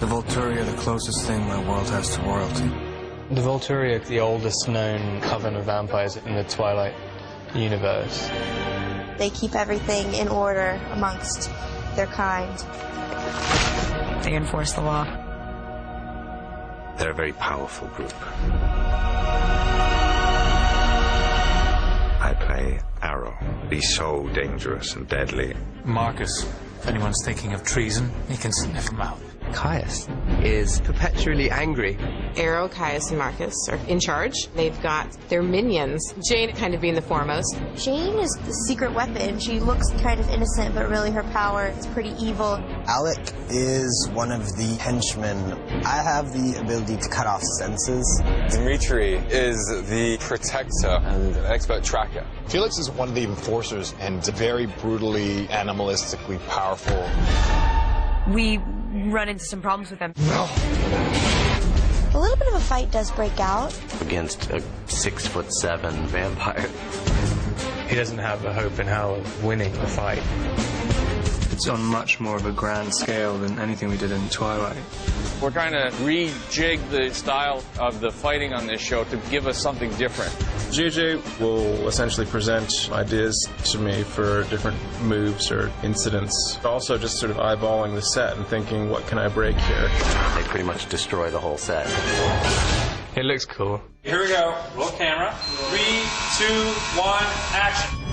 The Volturi are the closest thing my world has to royalty. The Volturi are the oldest known coven of vampires in the Twilight universe. They keep everything in order amongst their kind. They enforce the law. They're a very powerful group. I play Aro. He's so dangerous and deadly. Marcus. If anyone's thinking of treason, he can sniff him out. Caius is perpetually angry. Aro, Caius, and Marcus are in charge. They've got their minions, Jane kind of being the foremost. Jane is the secret weapon. She looks kind of innocent, but really her power is pretty evil. Alec is one of the henchmen. I have the ability to cut off senses. Dimitri is the protector and an expert tracker. Felix is one of the enforcers and very brutally, animalistically powerful. We run into some problems with them. No. A little bit of a fight does break out. Against a six foot seven vampire. He doesn't have a hope in hell of winning the fight. It's on much more of a grand scale than anything we did in Twilight. We're trying to rejig the style of the fighting on this show to give us something different. JJ will essentially present ideas to me for different moves or incidents. Also, just sort of eyeballing the set and thinking, what can I break here? They pretty much destroy the whole set. It looks cool. Here we go. Roll camera. Three, two, one, action.